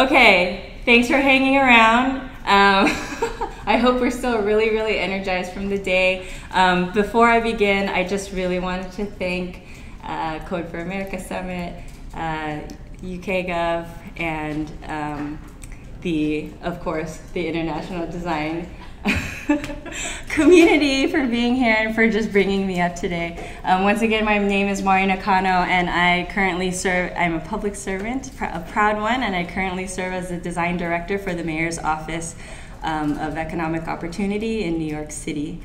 Okay, thanks for hanging around. Um, I hope we're still really, really energized from the day. Um, before I begin, I just really wanted to thank uh, Code for America Summit, uh, UKGov, and um, the, of course, the International Design community for being here and for just bringing me up today. Um, once again, my name is Mari Nakano, and I currently serve, I'm a public servant, a proud one, and I currently serve as the design director for the Mayor's Office um, of Economic Opportunity in New York City.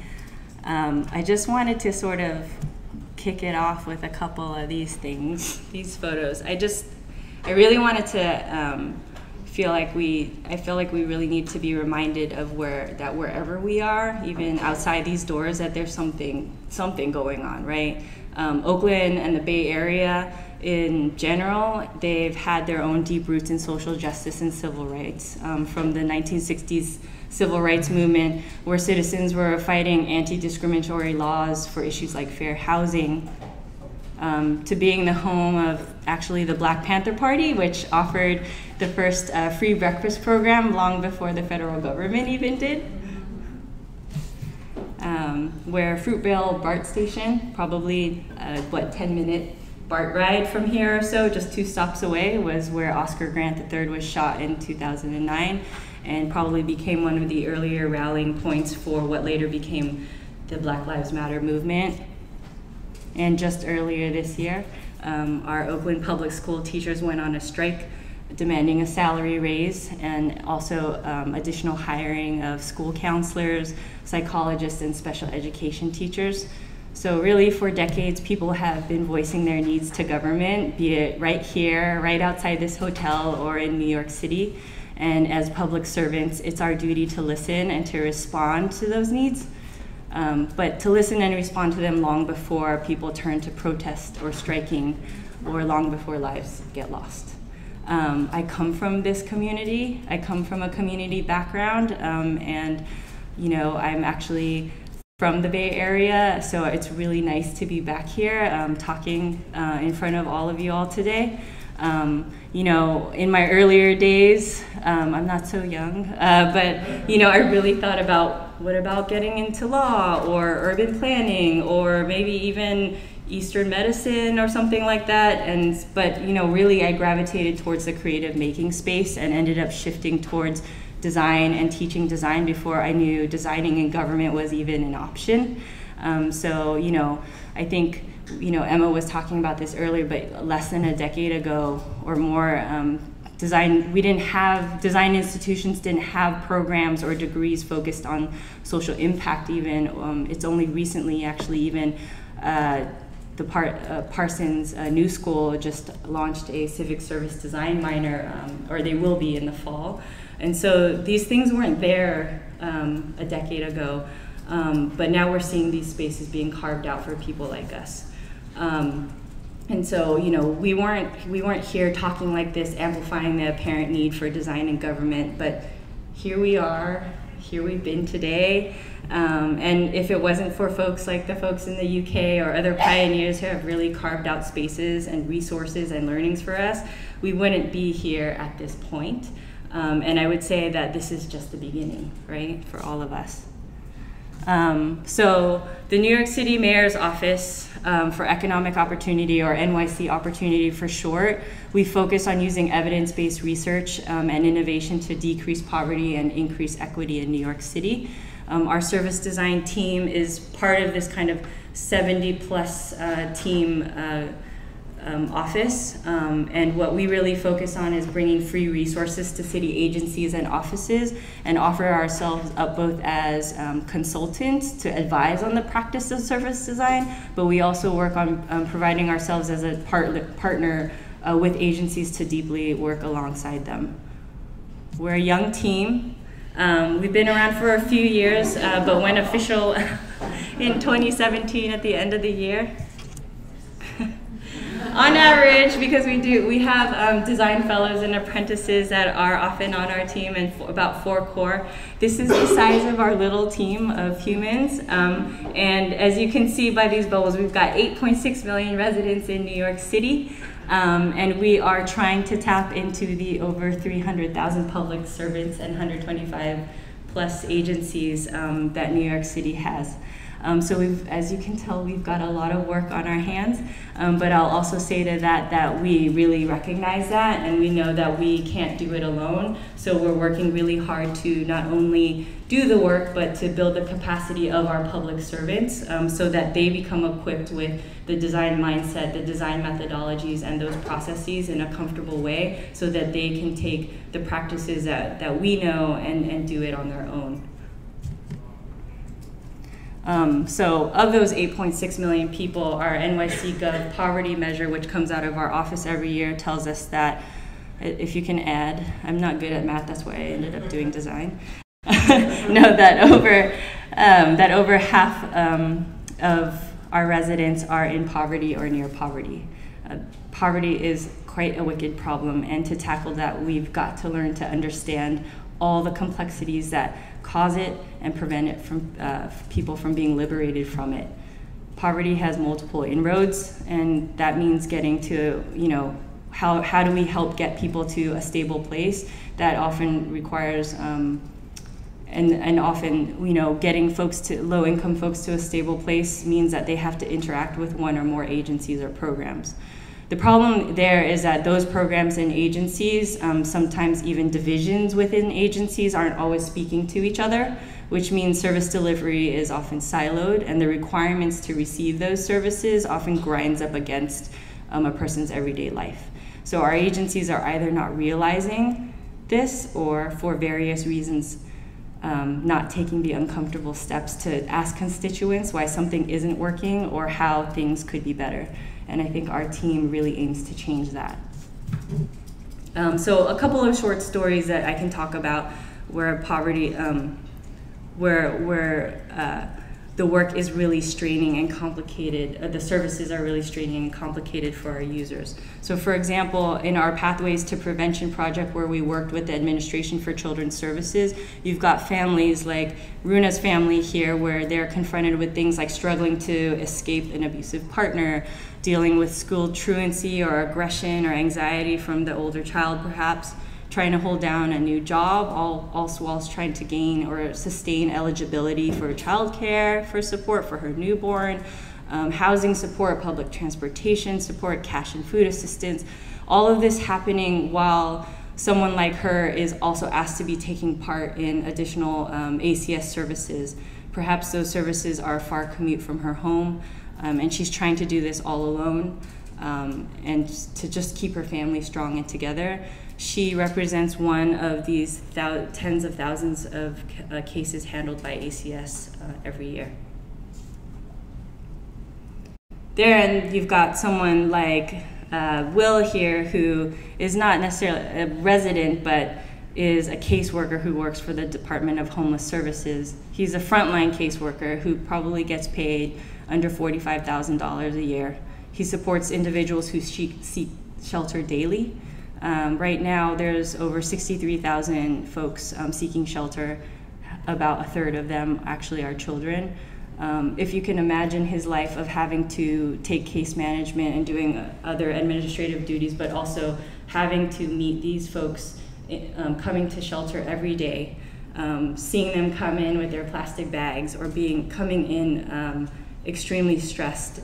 Um, I just wanted to sort of kick it off with a couple of these things, these photos. I just, I really wanted to um, feel like we I feel like we really need to be reminded of where that wherever we are, even outside these doors, that there's something something going on, right? Um, Oakland and the Bay Area in general, they've had their own deep roots in social justice and civil rights um, from the 1960s civil rights movement, where citizens were fighting anti-discriminatory laws for issues like fair housing, um, to being the home of actually the Black Panther Party, which offered the first uh, free breakfast program long before the federal government even did. Um, where Fruitvale BART station, probably uh, what 10 minute BART ride from here or so, just two stops away, was where Oscar Grant III was shot in 2009 and probably became one of the earlier rallying points for what later became the Black Lives Matter movement. And just earlier this year, um, our Oakland Public School teachers went on a strike demanding a salary raise and also um, additional hiring of school counselors, psychologists, and special education teachers. So really for decades, people have been voicing their needs to government, be it right here, right outside this hotel, or in New York City. And as public servants, it's our duty to listen and to respond to those needs. Um, but to listen and respond to them long before people turn to protest or striking or long before lives get lost. Um, I come from this community. I come from a community background, um, and you know, I'm actually from the Bay Area, so it's really nice to be back here um, talking uh, in front of all of you all today. You know, in my earlier days, um, I'm not so young, uh, but you know, I really thought about what about getting into law or urban planning or maybe even Eastern medicine or something like that. And but you know, really, I gravitated towards the creative making space and ended up shifting towards design and teaching design before I knew designing in government was even an option. Um, so you know, I think you know Emma was talking about this earlier, but less than a decade ago or more. Um, design we didn't have design institutions didn't have programs or degrees focused on social impact even um, it's only recently actually even uh, the Par uh, Parsons uh, New School just launched a civic service design minor, um, or they will be in the fall. And so these things weren't there um, a decade ago, um, but now we're seeing these spaces being carved out for people like us. Um, and so, you know, we weren't we weren't here talking like this, amplifying the apparent need for design and government, but here we are, here we've been today. Um, and if it wasn't for folks like the folks in the UK or other pioneers who have really carved out spaces and resources and learnings for us, we wouldn't be here at this point. Um, and I would say that this is just the beginning, right, for all of us. Um, so the New York City Mayor's Office um, for Economic Opportunity, or NYC Opportunity for short, we focus on using evidence-based research um, and innovation to decrease poverty and increase equity in New York City. Um, our service design team is part of this kind of 70 plus uh, team uh, um, office. Um, and what we really focus on is bringing free resources to city agencies and offices and offer ourselves up both as um, consultants to advise on the practice of service design, but we also work on um, providing ourselves as a part partner uh, with agencies to deeply work alongside them. We're a young team. Um, we've been around for a few years, uh, but went official in 2017 at the end of the year. On average, because we do, we have um, design fellows and apprentices that are often on our team and about four core. This is the size of our little team of humans. Um, and as you can see by these bubbles, we've got 8.6 million residents in New York City. Um, and we are trying to tap into the over 300,000 public servants and 125 plus agencies um, that New York City has. Um, so as you can tell, we've got a lot of work on our hands. Um, but I'll also say to that that we really recognize that and we know that we can't do it alone. So we're working really hard to not only do the work, but to build the capacity of our public servants um, so that they become equipped with the design mindset, the design methodologies, and those processes in a comfortable way so that they can take the practices that, that we know and, and do it on their own. Um, so of those 8.6 million people, our NYC Gov poverty measure, which comes out of our office every year, tells us that if you can add, I'm not good at math, that's why I ended up doing design. no, that over um, that over half um, of our residents are in poverty or near poverty. Uh, poverty is quite a wicked problem, and to tackle that, we've got to learn to understand all the complexities that cause it and prevent it from uh, people from being liberated from it. Poverty has multiple inroads, and that means getting to, you know, how, how do we help get people to a stable place that often requires um, and, and often you know getting folks to low income folks to a stable place means that they have to interact with one or more agencies or programs the problem there is that those programs and agencies, um, sometimes even divisions within agencies, aren't always speaking to each other, which means service delivery is often siloed, and the requirements to receive those services often grinds up against um, a person's everyday life. So our agencies are either not realizing this or, for various reasons, um, not taking the uncomfortable steps to ask constituents why something isn't working or how things could be better and I think our team really aims to change that. Um, so a couple of short stories that I can talk about where poverty, um, where where uh, the work is really straining and complicated. Uh, the services are really straining and complicated for our users. So, for example, in our Pathways to Prevention project, where we worked with the Administration for Children's Services, you've got families like Runa's family here, where they're confronted with things like struggling to escape an abusive partner, dealing with school truancy or aggression or anxiety from the older child, perhaps trying to hold down a new job, all, also whilst trying to gain or sustain eligibility for childcare, for support for her newborn, um, housing support, public transportation support, cash and food assistance. All of this happening while someone like her is also asked to be taking part in additional um, ACS services. Perhaps those services are far commute from her home, um, and she's trying to do this all alone um, and to just keep her family strong and together. She represents one of these tens of thousands of uh, cases handled by ACS uh, every year. There, and you've got someone like uh, Will here, who is not necessarily a resident, but is a caseworker who works for the Department of Homeless Services. He's a frontline caseworker who probably gets paid under $45,000 a year. He supports individuals who seek shelter daily um, right now, there's over 63,000 folks um, seeking shelter. About a third of them actually are children. Um, if you can imagine his life of having to take case management and doing other administrative duties, but also having to meet these folks um, coming to shelter every day, um, seeing them come in with their plastic bags or being coming in um, extremely stressed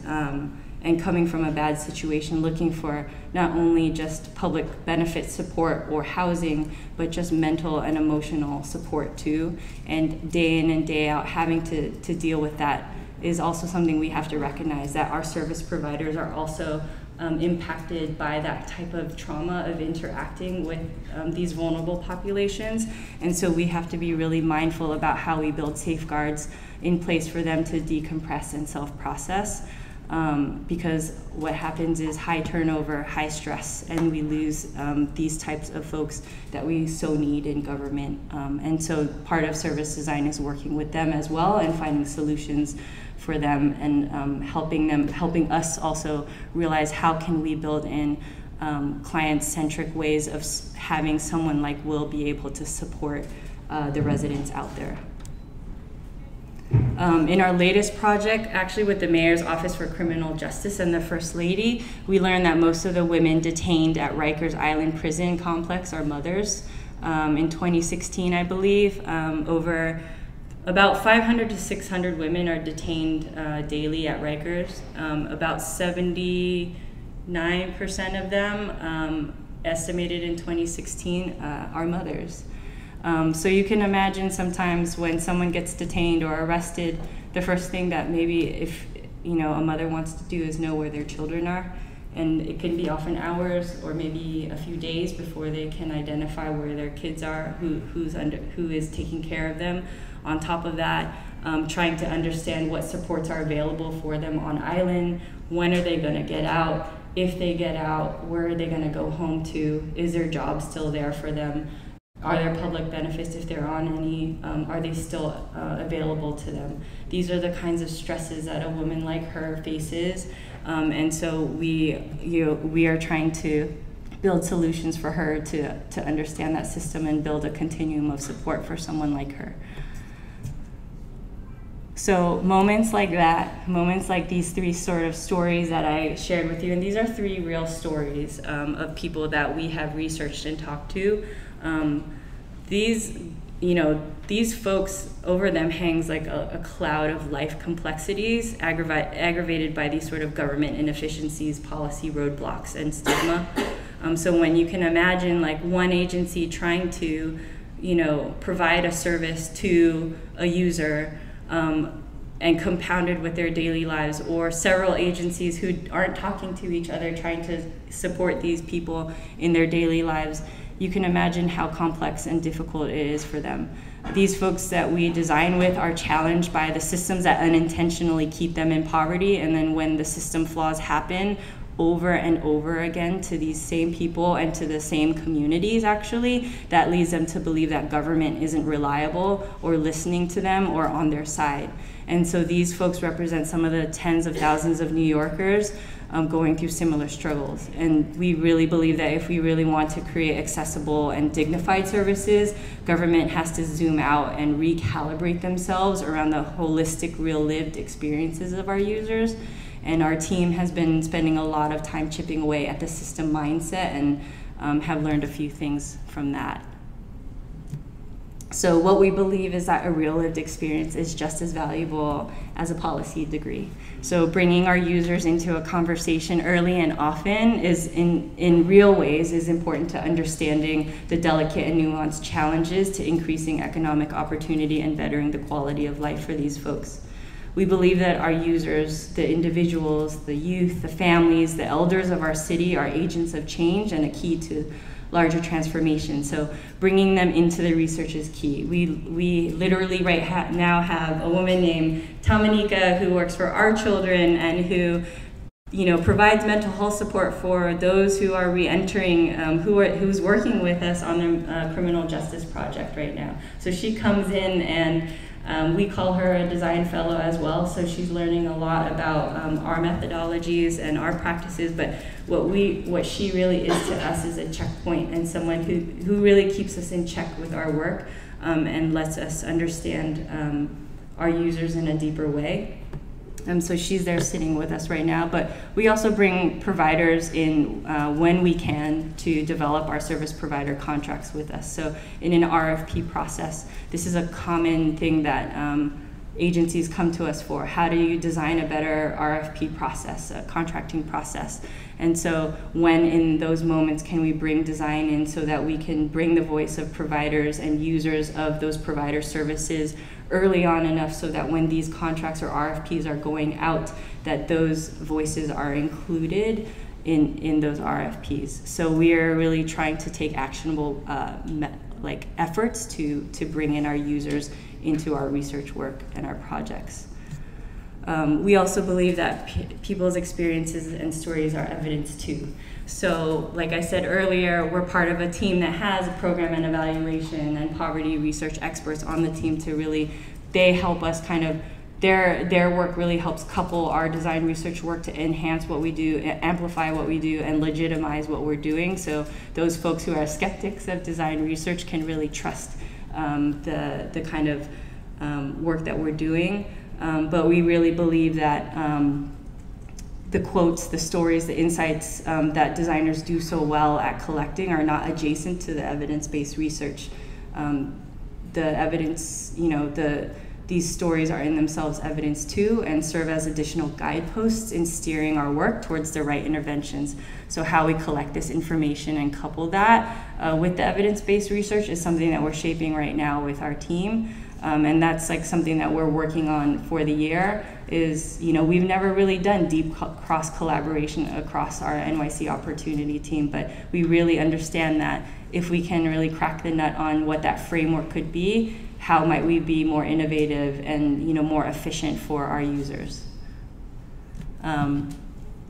and coming from a bad situation, looking for not only just public benefit support or housing, but just mental and emotional support too. And day in and day out, having to, to deal with that is also something we have to recognize that our service providers are also um, impacted by that type of trauma of interacting with um, these vulnerable populations. And so we have to be really mindful about how we build safeguards in place for them to decompress and self process um, because what happens is high turnover, high stress, and we lose um, these types of folks that we so need in government. Um, and so part of service design is working with them as well and finding solutions for them and um, helping them, helping us also realize how can we build in um, client-centric ways of having someone like Will be able to support uh, the residents out there. Um, in our latest project, actually with the Mayor's Office for Criminal Justice and the First Lady, we learned that most of the women detained at Rikers Island Prison Complex are mothers. Um, in 2016, I believe, um, over about 500 to 600 women are detained uh, daily at Rikers. Um, about 79% of them, um, estimated in 2016, uh, are mothers. Um, so you can imagine sometimes when someone gets detained or arrested, the first thing that maybe if you know a mother wants to do is know where their children are, and it can be often hours or maybe a few days before they can identify where their kids are, who who's under who is taking care of them. On top of that, um, trying to understand what supports are available for them on island. When are they going to get out? If they get out, where are they going to go home to? Is their job still there for them? Are there public benefits if they're on any? Um, are they still uh, available to them? These are the kinds of stresses that a woman like her faces, um, and so we, you know, we are trying to build solutions for her to to understand that system and build a continuum of support for someone like her. So moments like that, moments like these three sort of stories that I shared with you, and these are three real stories um, of people that we have researched and talked to. Um, these, you know, these folks over them hangs like a, a cloud of life complexities aggrava- aggravated by these sort of government inefficiencies, policy roadblocks, and stigma. Um, so when you can imagine like one agency trying to, you know, provide a service to a user. Um, and compounded with their daily lives, or several agencies who aren't talking to each other, trying to support these people in their daily lives you can imagine how complex and difficult it is for them. These folks that we design with are challenged by the systems that unintentionally keep them in poverty, and then when the system flaws happen, over and over again to these same people and to the same communities actually that leads them to believe that government isn't reliable or listening to them or on their side and so these folks represent some of the tens of thousands of new yorkers um, going through similar struggles. And we really believe that if we really want to create accessible and dignified services, government has to zoom out and recalibrate themselves around the holistic, real lived experiences of our users. And our team has been spending a lot of time chipping away at the system mindset and um, have learned a few things from that. So, what we believe is that a real lived experience is just as valuable as a policy degree. So, bringing our users into a conversation early and often is in, in real ways is important to understanding the delicate and nuanced challenges to increasing economic opportunity and bettering the quality of life for these folks. We believe that our users, the individuals, the youth, the families, the elders of our city are agents of change and a key to larger transformation. So bringing them into the research is key. We, we literally right ha- now have a woman named Tamanika who works for our children and who you know, provides mental health support for those who are reentering, um, who are who's working with us on the uh, criminal justice project right now. So she comes in and um, we call her a design fellow as well, so she's learning a lot about um, our methodologies and our practices. But what we, what she really is to us is a checkpoint and someone who, who really keeps us in check with our work um, and lets us understand um, our users in a deeper way. Um, so she's there sitting with us right now. But we also bring providers in uh, when we can to develop our service provider contracts with us. So in an RFP process, this is a common thing that um, agencies come to us for. How do you design a better RFP process, a contracting process? And so, when in those moments can we bring design in so that we can bring the voice of providers and users of those provider services early on enough so that when these contracts or RFPs are going out, that those voices are included in, in those RFPs. So we are really trying to take actionable uh, like efforts to, to bring in our users into our research work and our projects. Um, we also believe that people's experiences and stories are evidence too. So, like I said earlier, we're part of a team that has program and evaluation and poverty research experts on the team to really, they help us kind of their their work really helps couple our design research work to enhance what we do, amplify what we do, and legitimize what we're doing. So those folks who are skeptics of design research can really trust um, the the kind of um, work that we're doing. Um, but we really believe that um, the quotes, the stories, the insights um, that designers do so well at collecting are not adjacent to the evidence-based research. Um, the evidence, you know, the these stories are in themselves evidence too and serve as additional guideposts in steering our work towards the right interventions. So, how we collect this information and couple that uh, with the evidence based research is something that we're shaping right now with our team. Um, and that's like something that we're working on for the year is you know we've never really done deep co- cross collaboration across our nyc opportunity team but we really understand that if we can really crack the nut on what that framework could be how might we be more innovative and you know more efficient for our users um,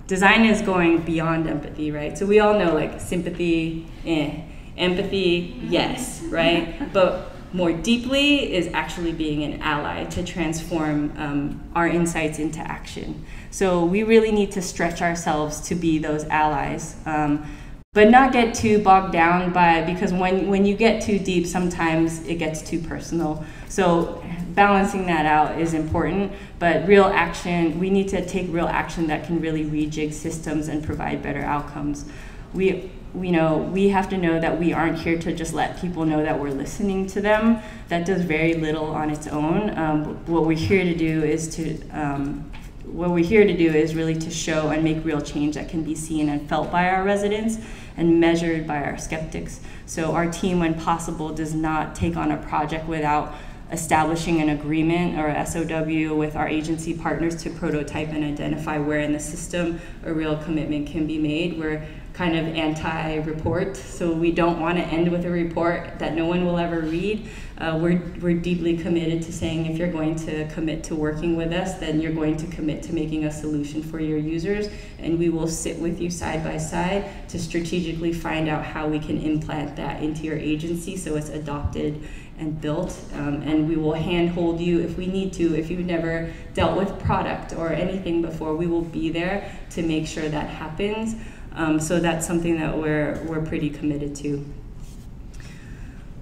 design is going beyond empathy right so we all know like sympathy eh. empathy yes right but more deeply is actually being an ally to transform um, our insights into action. So we really need to stretch ourselves to be those allies. Um, but not get too bogged down by because when, when you get too deep sometimes it gets too personal so balancing that out is important but real action we need to take real action that can really rejig systems and provide better outcomes we you know, we have to know that we aren't here to just let people know that we're listening to them. That does very little on its own. Um, what we're here to do is to, um, what we're here to do is really to show and make real change that can be seen and felt by our residents and measured by our skeptics. So our team, when possible, does not take on a project without establishing an agreement or SOW with our agency partners to prototype and identify where in the system a real commitment can be made. We're kind of anti-report, so we don't want to end with a report that no one will ever read. Uh, we're, we're deeply committed to saying if you're going to commit to working with us, then you're going to commit to making a solution for your users, and we will sit with you side by side to strategically find out how we can implant that into your agency so it's adopted and built. Um, and we will handhold you if we need to. If you've never dealt with product or anything before, we will be there to make sure that happens. Um, so that's something that we're, we're pretty committed to.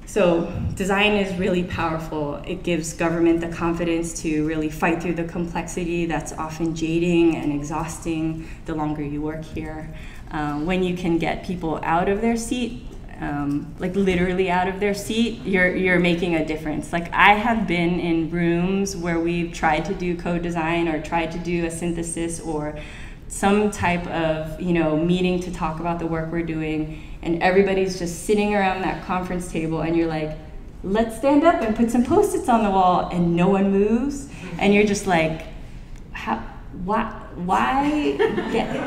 So design is really powerful. It gives government the confidence to really fight through the complexity that's often jading and exhausting the longer you work here. Um, when you can get people out of their seat, um, like literally out of their seat, you're, you're making a difference. Like I have been in rooms where we've tried to do co-design or tried to do a synthesis or some type of you know meeting to talk about the work we're doing and everybody's just sitting around that conference table and you're like let's stand up and put some post-its on the wall and no one moves and you're just like how why why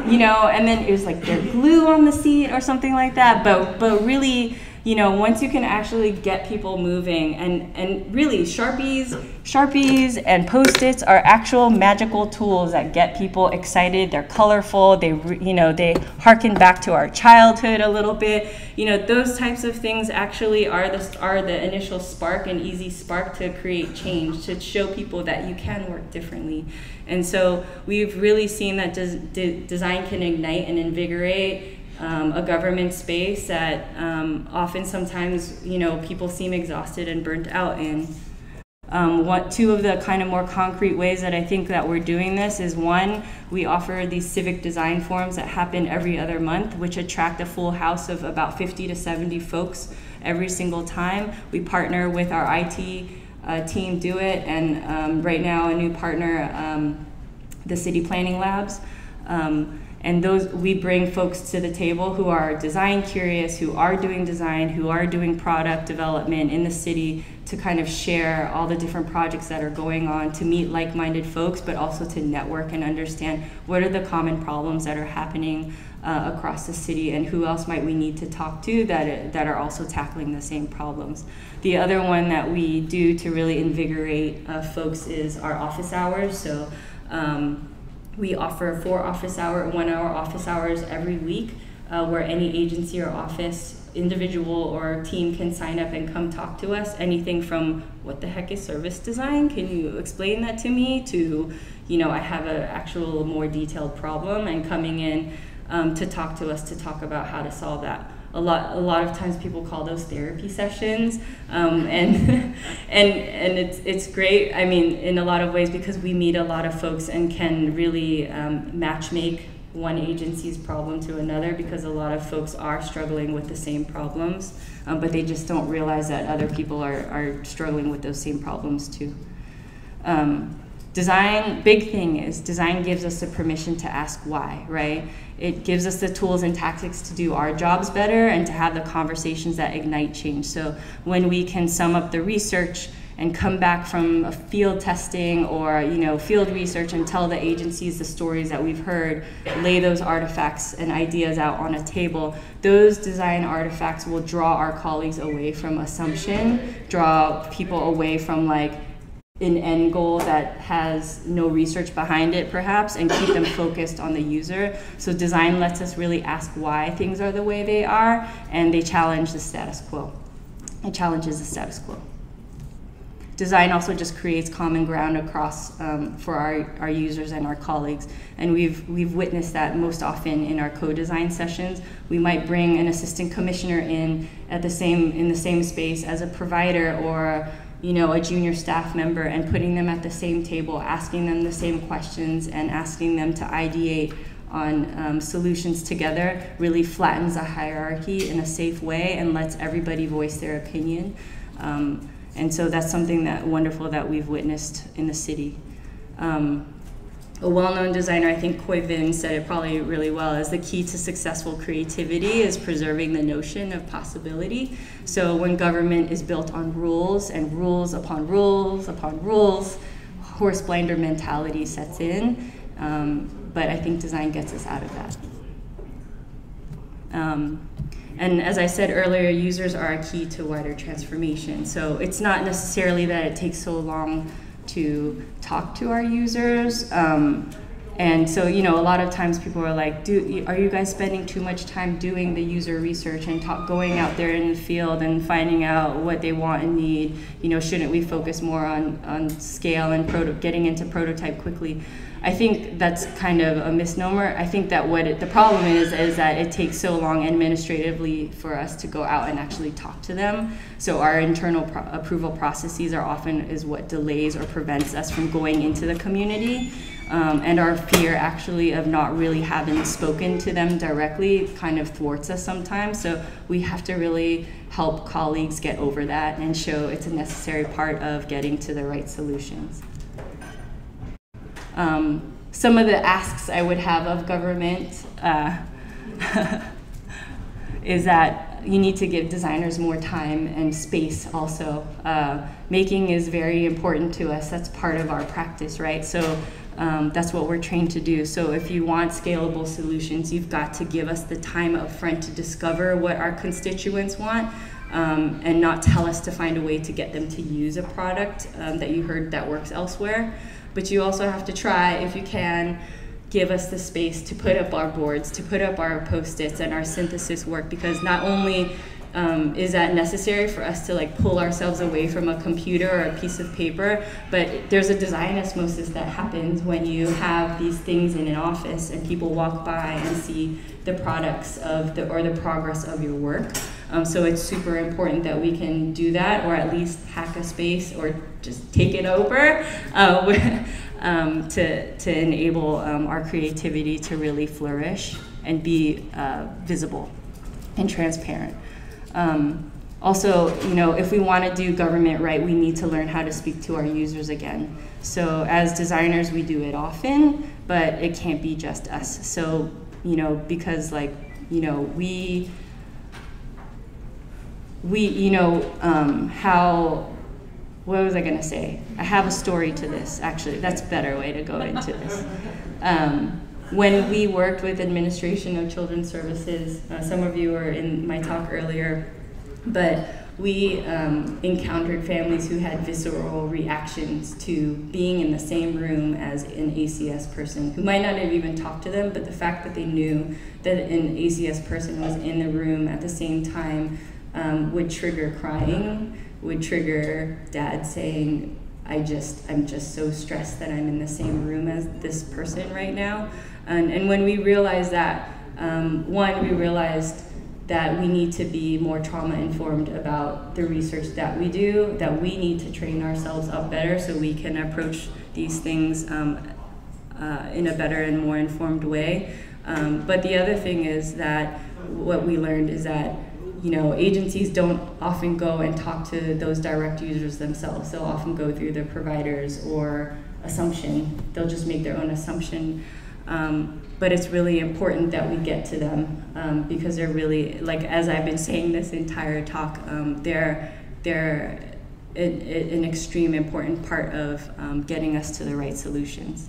you know and then it was like there's glue on the seat or something like that but but really you know, once you can actually get people moving and, and really Sharpies, Sharpies and Post-its are actual magical tools that get people excited. They're colorful. They, you know, they harken back to our childhood a little bit. You know, those types of things actually are the, are the initial spark and easy spark to create change, to show people that you can work differently. And so we've really seen that des design can ignite and invigorate um, a government space that um, often sometimes you know people seem exhausted and burnt out in. Um, what two of the kind of more concrete ways that I think that we're doing this is one, we offer these civic design forums that happen every other month, which attract a full house of about 50 to 70 folks every single time. We partner with our IT uh, team, DoITT, and um, right now a new partner, um, the City Planning Labs. And those we bring folks to the table who are design curious who are doing design who are doing product development in the city to kind of share all the different projects that are going on to meet like-minded folks but also to network and understand what are the common problems that are happening uh, across the city and who else might we need to talk to that, that are also tackling the same problems. The other one that we do to really invigorate uh, folks is our office hours. So um, we offer four office hour, one hour office hours every week, uh, where any agency or office, individual or team can sign up and come talk to us. Anything from what the heck is service design? Can you explain that to me? To, you know, I have an actual more detailed problem and coming in um, to talk to us to talk about how to solve that. A lot a lot of times people call those therapy sessions um, and and and it's it's great I mean in a lot of ways because we meet a lot of folks and can really um, match make one agency's problem to another because a lot of folks are struggling with the same problems um, but they just don't realize that other people are, are struggling with those same problems too. Um, design big thing is design gives us the permission to ask why right it gives us the tools and tactics to do our jobs better and to have the conversations that ignite change. So when we can sum up the research and come back from a field testing or you know field research and tell the agencies the stories that we've heard lay those artifacts and ideas out on a table those design artifacts will draw our colleagues away from assumption draw people away from like an end goal that has no research behind it perhaps and keep them focused on the user. So design lets us really ask why things are the way they are and they challenge the status quo. It challenges the status quo. Design also just creates common ground across um, for our, our users and our colleagues. And we've we've witnessed that most often in our co-design sessions. We might bring an assistant commissioner in at the same in the same space as a provider or you know, a junior staff member and putting them at the same table, asking them the same questions and asking them to ideate on um, solutions together really flattens a hierarchy in a safe way and lets everybody voice their opinion. Um, and so that's something that wonderful that we've witnessed in the city. Um, a well-known designer, I think Khoi Vinh said it probably really well, is the key to successful creativity is preserving the notion of possibility. So when government is built on rules and rules upon rules upon rules, horse blinder mentality sets in. Um, but I think design gets us out of that. Um, and as I said earlier, users are a key to wider transformation. So it's not necessarily that it takes so long to talk to our users. Um, and so, you know, a lot of times people are like, "Do are you guys spending too much time doing the user research and talk, going out there in the field and finding out what they want and need? You know, shouldn't we focus more on on scale and proto- getting into prototype quickly?" I think that's kind of a misnomer. I think that what it, the problem is is that it takes so long administratively for us to go out and actually talk to them. So our internal pro- approval processes are often is what delays or prevents us from going into the community. Um, and our fear actually of not really having spoken to them directly kind of thwarts us sometimes. So we have to really help colleagues get over that and show it's a necessary part of getting to the right solutions. Um, some of the asks I would have of government uh, is that you need to give designers more time and space also. Uh, making is very important to us. That's part of our practice, right? So um, that's what we're trained to do. So if you want scalable solutions, you've got to give us the time up front to discover what our constituents want um, and not tell us to find a way to get them to use a product um, that you heard that works elsewhere. But you also have to try, if you can, give us the space to put up our boards, to put up our post-its and our synthesis work because not only um, is that necessary for us to like pull ourselves away from a computer or a piece of paper but there's a design osmosis that happens when you have these things in an office and people walk by and see the products of the or the progress of your work um, so it's super important that we can do that or at least hack a space or just take it over uh, um, to, to enable um, our creativity to really flourish and be uh, visible and transparent. Um, also, you know, if we want to do government right, we need to learn how to speak to our users again. So as designers, we do it often, but it can't be just us. So, you know, because like, you know, we, we, you know, um, how, what was I going to say? I have a story to this, actually. That's a better way to go into this. Um, when we worked with administration of children's services, uh, some of you were in my talk earlier, but we um, encountered families who had visceral reactions to being in the same room as an ACS person who might not have even talked to them, but the fact that they knew that an ACS person was in the room at the same time um, would trigger crying, would trigger dad saying, I just, I'm just so stressed that I'm in the same room as this person right now. And, and when we realized that, um, one, we realized that we need to be more trauma informed about the research that we do, that we need to train ourselves up better so we can approach these things um, uh, in a better and more informed way. Um, but the other thing is that what we learned is that you know agencies don't often go and talk to those direct users themselves. They'll often go through the providers or assumption. They'll just make their own assumption. Um, but it's really important that we get to them um, because they're really like as I've been saying this entire talk, um, they're they're an, an, extreme important part of um, getting us to the right solutions.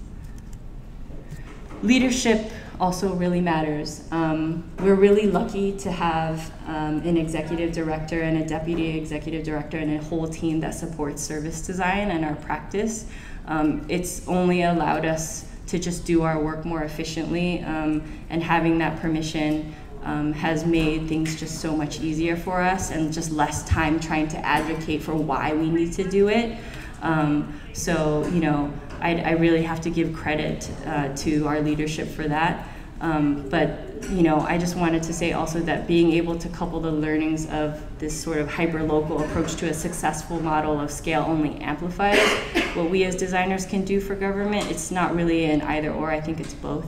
Leadership also really matters. Um, we're really lucky to have um, an executive director and a deputy executive director and a whole team that supports service design and our practice. Um, it's only allowed us to just do our work more efficiently, um, and having that permission um, has made things just so much easier for us and just less time trying to advocate for why we need to do it. Um, so, you know, I, I, really have to give credit uh, to our leadership for that. Um, but you know, I just wanted to say also that being able to couple the learnings of this sort of hyper-local approach to a successful model of scale only amplifies what we as designers can do for government. It's not really an either or. I think it's both.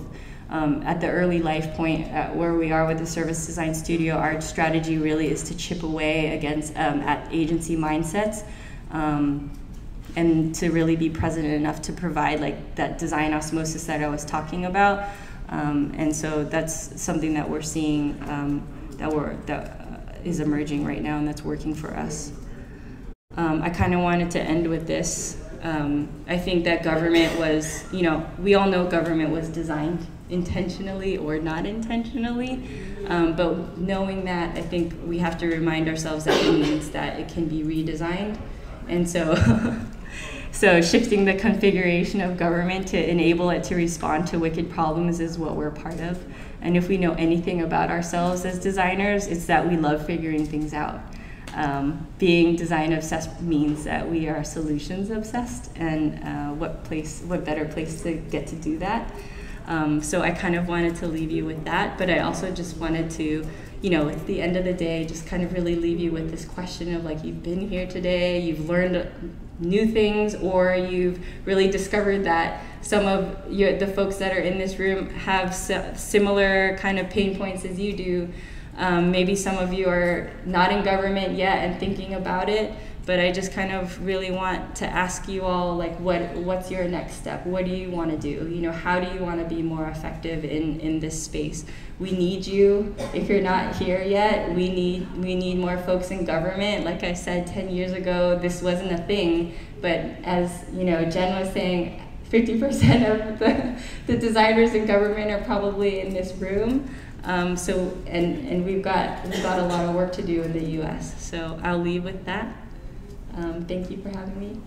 Um, at the early life point where we are with the service design studio, our strategy really is to chip away against um, at agency mindsets. Um, and to really be present enough to provide like that design osmosis that I was talking about. Um, and so that's something that we're seeing um, that we're that uh, is emerging right now, and that's working for us. Um, I kind of wanted to end with this. Um, I think that government was, you know, we all know government was designed intentionally or not intentionally, um, but knowing that, I think we have to remind ourselves that it means that it can be redesigned, and so. So shifting the configuration of government to enable it to respond to wicked problems is what we're part of. And if we know anything about ourselves as designers, it's that we love figuring things out. Um, being design obsessed means that we are solutions obsessed, and uh, what place, what better place to get to do that? Um, so I kind of wanted to leave you with that, but I also just wanted to, you know, at the end of the day, just kind of really leave you with this question of like, you've been here today, you've learned new things or you've really discovered that some of your, the folks that are in this room have similar kind of pain points as you do. Um, maybe some of you are not in government yet and thinking about it, but I just kind of really want to ask you all like what what's your next step? What do you want to do? You know, how do you want to be more effective in in this space? We need you. If you're not here yet, we need we need more folks in government. Like I said 10 years ago, this wasn't a thing, but as, you know, Jen was saying 50% of the, the designers in government are probably in this room. Um, so, and, and we've got, we've got a lot of work to do in the US. So I'll leave with that. Um, thank you for having me.